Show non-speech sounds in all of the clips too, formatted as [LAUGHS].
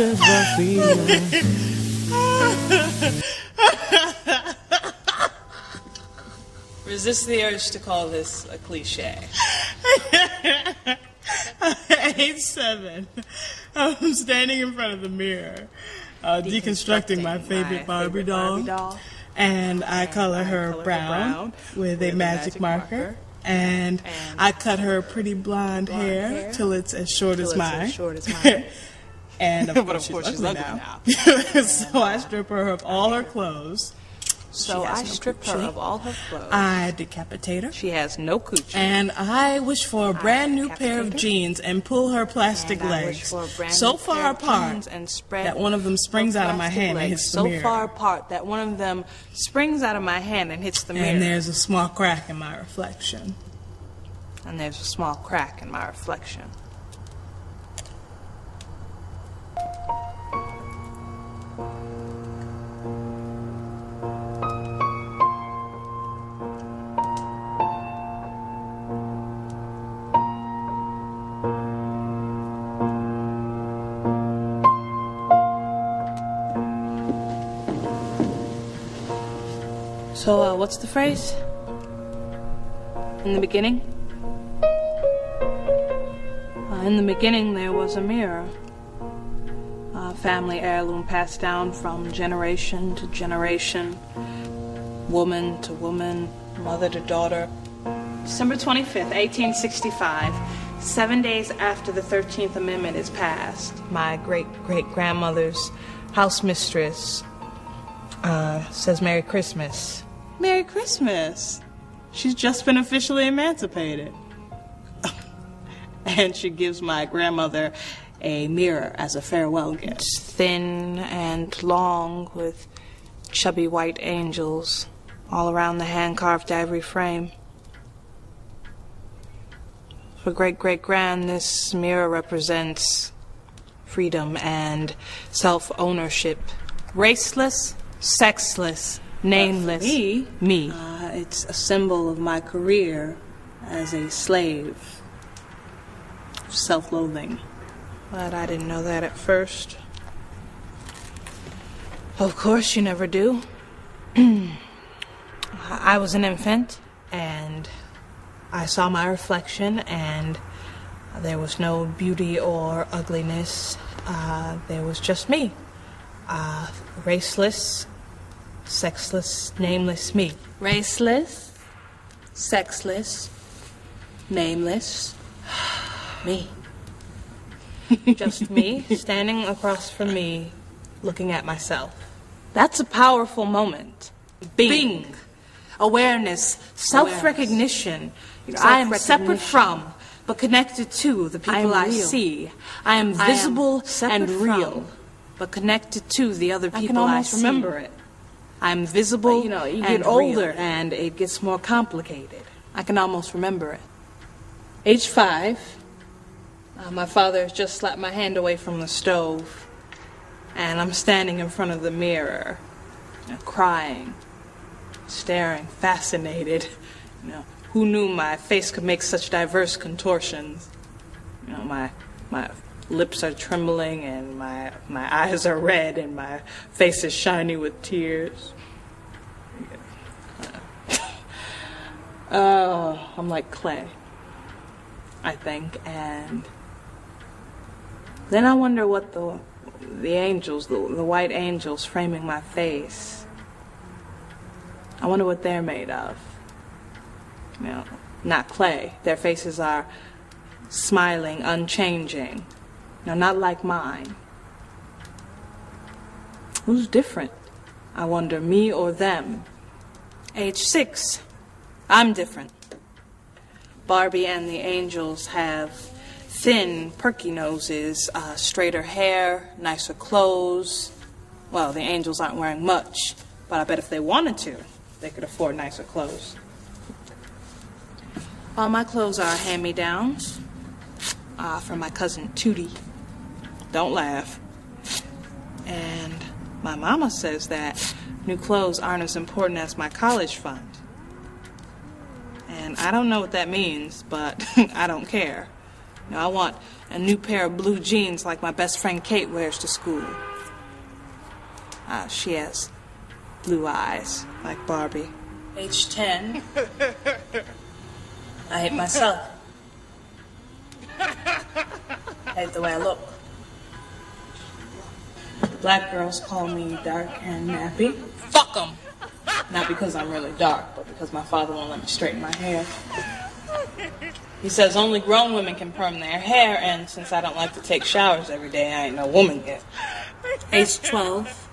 noches vacías. Resist the urge to call this a cliche. [LAUGHS] Age seven. I'm standing in front of the mirror, uh, deconstructing, my favorite Barbie, doll, And I color her color her brown, brown with, a magic, marker. And, I cut her pretty blonde, hair, hair till it's as short as it's mine. as short as [LAUGHS] mine. And [LAUGHS] of But course, of course she's she's ugly ugly now. [LAUGHS] so I strip her of all her clothes. So I no stripped her of all her clothes. I decapitate her. she has no coochie. And I wish for a brand new pair of her. jeans and pull her plastic And legs for a brand so new far pair apart jeans and spread that one of them springs out of my hand and legs hits the so mirror. far apart that one of them springs out of my hand and hits the mirror. and there's a small crack in my reflection. and there's a small crack in my reflection. So, uh, what's the phrase? In the beginning? Uh, in the beginning, there was a mirror. A family heirloom passed down from generation to generation, woman to woman, mother to daughter. December 25th, 1865, seven days after the 13th Amendment is passed, my great great grandmother's house mistress uh, says Merry Christmas. Merry Christmas! She's just been officially emancipated. [LAUGHS] and she gives my grandmother a mirror as a farewell gift. It's thin and long with chubby white angels all around the hand carved ivory frame. For great great grand, this mirror represents freedom and self ownership. Raceless, sexless, nameless. me, me. Uh, it's a symbol of my career as a slave. Self loathing. But I didn't know that at first. Of course, you never do. [CLEARS THROAT] I was an infant, and I saw my reflection, and there was no beauty or ugliness. Uh, there was just me. Uh, raceless, sexless, nameless me. Raceless, sexless, nameless me. Just me [LAUGHS] standing across from me, looking at myself. That's a powerful moment. Bing. Awareness, self recognition. I am separate from, but connected to the people I, real. see. I am I am visible and real, from. but connected to the other people I, can almost see. remember it. I'm visible But, you know, you and get older real, and it gets more complicated. I can almost remember it. Age five, uh, my father has just slapped my hand away from the stove, and I'm standing in front of the mirror, you know, crying, staring, fascinated. You know, who knew my face could make such diverse contortions? You know, my my lips are trembling, and my my eyes are red, and my face is shiny with tears. [LAUGHS] Oh, I'm like clay. I think, and then I wonder what the the angels, the, the white angels framing my face. I wonder what they're made of. You know, not clay. Their faces are smiling, unchanging. No, not like mine. Who's different? I wonder, me or them? Age six. I'm different. Barbie and the angels have thin, perky noses, uh, straighter hair, nicer clothes. Well, the angels aren't wearing much, but I bet if they wanted to, they could afford nicer clothes. All my clothes are hand me downs uh, from my cousin Tootie. Don't laugh. And my mama says that new clothes aren't as important as my college fund. And I don't know what that means, but [LAUGHS] I don't care. Know, I want a new pair of blue jeans like my best friend Kate wears to school. Uh, she has blue eyes like Barbie. Age 10. I hate myself. I hate the way I look. Black girls call me dark and nappy. Fuck them! Not because I'm really dark, but because my father won't let me straighten my hair. He says only grown women can perm their hair, and since I don't like to take showers every day, I ain't no woman yet. Age 12.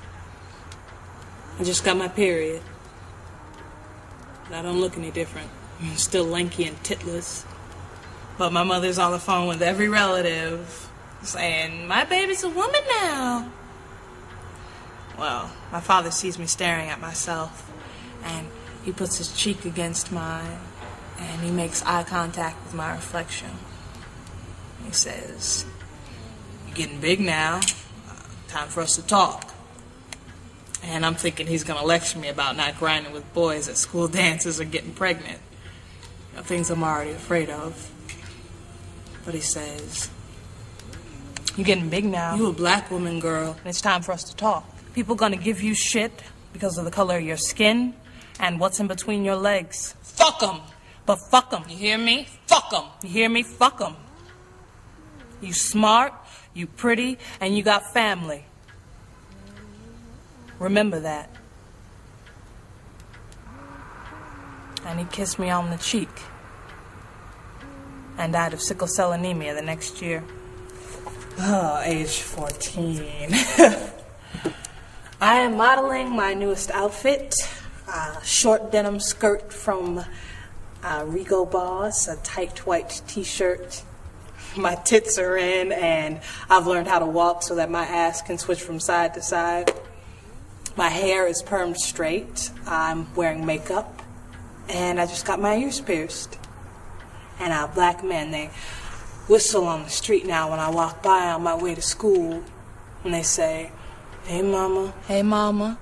I just got my period. I don't look any different. I'm still lanky and titless. But my mother's on the phone with every relative saying, My baby's a woman now. Well, my father sees me staring at myself, and he puts his cheek against mine, and he makes eye contact with my reflection. He says, You're getting big now. Time for us to talk. And I'm thinking he's going to lecture me about not grinding with boys at school [LAUGHS] dances or getting pregnant. You know, things I'm already afraid of. But he says, You're getting big now. You a black woman, girl, and it's time for us to talk. People gonna give you shit because of the color of your skin and what's in between your legs. Fuck them. But fuck them. You hear me? Fuck them. You hear me? Fuck them. You smart, you pretty, and you got family. Remember that. And he kissed me on the cheek and died of sickle cell anemia the next year. [SIGHS] Oh, age 14. [LAUGHS] I am modeling my newest outfit a short denim skirt from uh, Rego Boss, a tight white t shirt. My tits are in, and I've learned how to walk so that my ass can switch from side to side. My hair is permed straight. I'm wearing makeup, and I just got my ears pierced. And our black men, they whistle on the street now when I walk by on my way to school, and they say, Hey, Mama. Hey, Mama.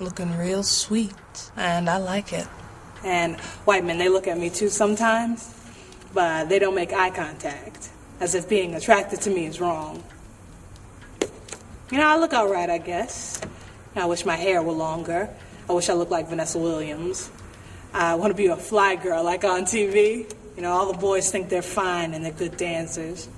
Looking real sweet. And I like it. And white men, they look at me too sometimes, but they don't make eye contact, as if being attracted to me is wrong. You know, I look all right, I guess. I wish my hair were longer. I wish I looked like Vanessa Williams. I want to be a fly girl like on TV. You know, all the boys think they're fine and they're good dancers.